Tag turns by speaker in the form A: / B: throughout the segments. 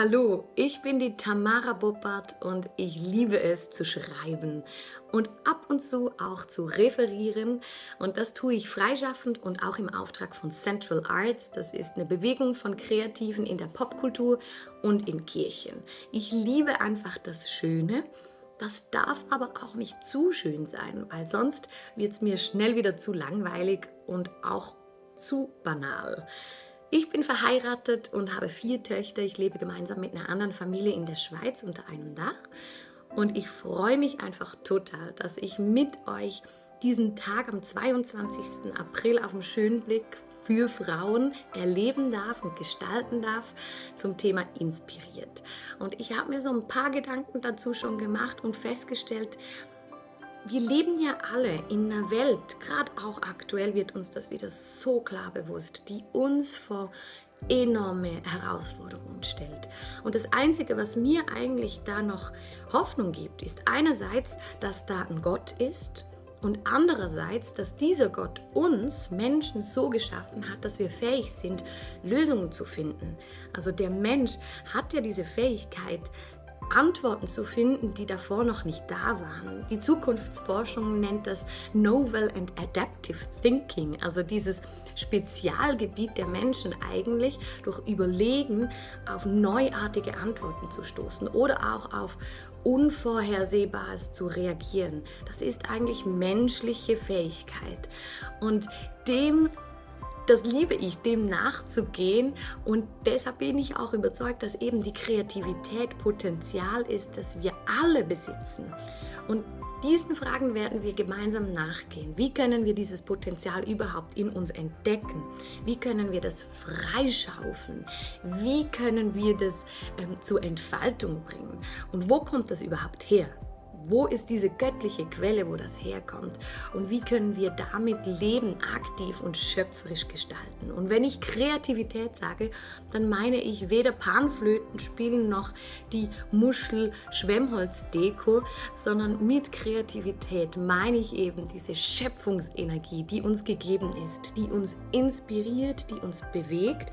A: Hallo, ich bin die Tamara Boppert und ich liebe es zu schreiben und ab und zu auch zu referieren. Und das tue ich freischaffend und auch im Auftrag von Central Arts. Das ist eine Bewegung von Kreativen in der Popkultur und in Kirchen. Ich liebe einfach das Schöne. Das darf aber auch nicht zu schön sein, weil sonst wird es mir schnell wieder zu langweilig und auch zu banal. Ich bin verheiratet und habe vier Töchter. Ich lebe gemeinsam mit einer anderen Familie in der Schweiz unter einem Dach. Und ich freue mich einfach total, dass ich mit euch diesen Tag am 22. April auf dem schönen Blick für Frauen erleben darf und gestalten darf zum Thema inspiriert. Und ich habe mir so ein paar Gedanken dazu schon gemacht und festgestellt, wir leben ja alle in einer Welt, gerade auch aktuell wird uns das wieder so klar bewusst, die uns vor enorme Herausforderungen stellt. Und das Einzige, was mir eigentlich da noch Hoffnung gibt, ist einerseits, dass da ein Gott ist und andererseits, dass dieser Gott uns Menschen so geschaffen hat, dass wir fähig sind, Lösungen zu finden. Also der Mensch hat ja diese Fähigkeit, Antworten zu finden, die davor noch nicht da waren. Die Zukunftsforschung nennt das Novel and Adaptive Thinking, also dieses Spezialgebiet der Menschen eigentlich durch Überlegen auf neuartige Antworten zu stoßen oder auch auf Unvorhersehbares zu reagieren. Das ist eigentlich menschliche Fähigkeit. Und dem das liebe ich, dem nachzugehen. Und deshalb bin ich auch überzeugt, dass eben die Kreativität Potenzial ist, das wir alle besitzen. Und diesen Fragen werden wir gemeinsam nachgehen. Wie können wir dieses Potenzial überhaupt in uns entdecken? Wie können wir das freischaufeln? Wie können wir das ähm, zur Entfaltung bringen? Und wo kommt das überhaupt her? Wo ist diese göttliche Quelle, wo das herkommt? Und wie können wir damit Leben aktiv und schöpferisch gestalten? Und wenn ich Kreativität sage, dann meine ich weder Panflöten spielen noch die Muschel-Schwemmholz-Deko, sondern mit Kreativität meine ich eben diese Schöpfungsenergie, die uns gegeben ist, die uns inspiriert, die uns bewegt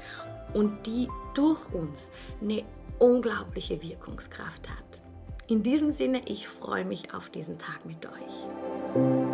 A: und die durch uns eine unglaubliche Wirkungskraft hat. In diesem Sinne, ich freue mich auf diesen Tag mit euch.